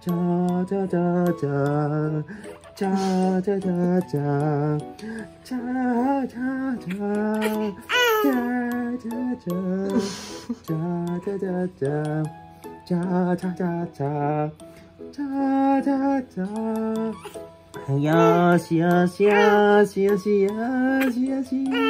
짜자자잔 짜자자잔 짜자자잔 짜자자잔 짜자자잔 짜자자잔 짜자자 야시야시야시야시야시야시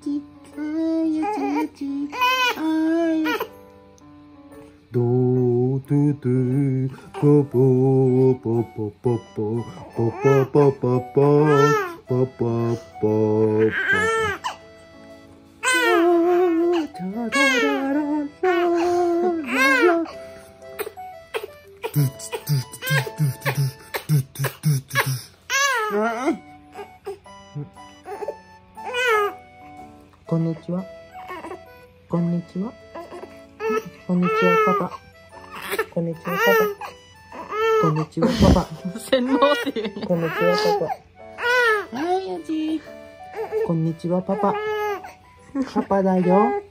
yeti, ah yeti yeti, ah yeti. Do do do, po po po po po po po po po po po po po po. Mm-hmm. こんにちは。こんにちは。こんにちは、パパ。こんにちは、パパ。こんにちは、パパ。洗脳っていう。こんにちは、パパ。はい、やじこんにちは、パパ。パパだよ。